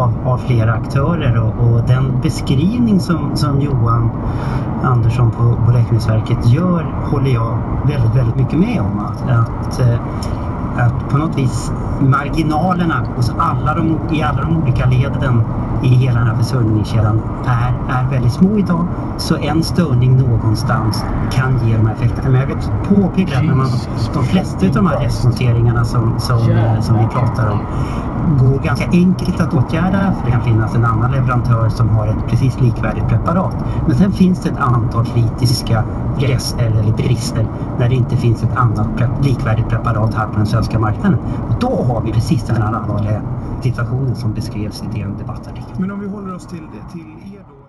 av, av flera aktörer och, och, den beskrivning som, som Johan Andersson på, på Läkemedelsverket gör håller jag väldigt, väldigt mycket med om. Att, att, eh, att på något vis marginalerna hos alla de, i alla de olika leden i hela den här försörjningskedjan är, är väldigt små idag. Så en störning någonstans kan ge de här effekterna. Men jag vill påpeka att när man, de flesta av de här restnoteringarna som, som, som vi pratar om nog ganska enkelt att åtgärda för det kan finnas en annan leverantör som har ett precis likvärdigt preparat. Men sen finns det ett antal kritiska rester eller brister när det inte finns ett annat likvärdigt preparat här på den svenska marknaden. Och då har vi precis den här allvarliga situationen som beskrevs i DN debattartikeln. Men om vi håller oss till, till er då?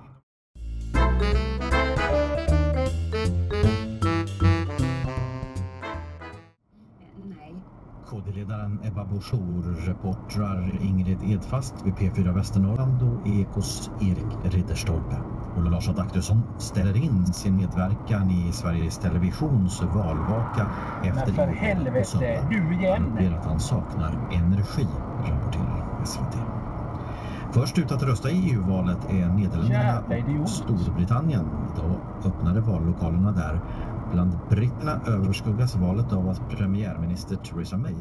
KD-ledaren Ebba Busch reportrar Ingrid Edfast vid P4 Västernorrland och Ekos Erik Ridderstolpe. Ola Lars Adaktusson ställer in sin medverkan i Sveriges Televisions valvaka efter Men för helvete, du igen! Han ber att han saknar energi, rapporterar SVT. Först ut att rösta i EU-valet är Nederländerna och Storbritannien. Då öppnade vallokalerna där. Bland britterna överskuggas valet av att premiärminister Theresa May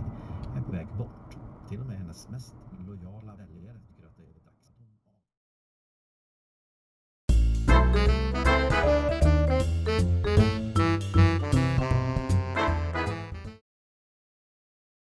är på väg bort. Till och med hennes mest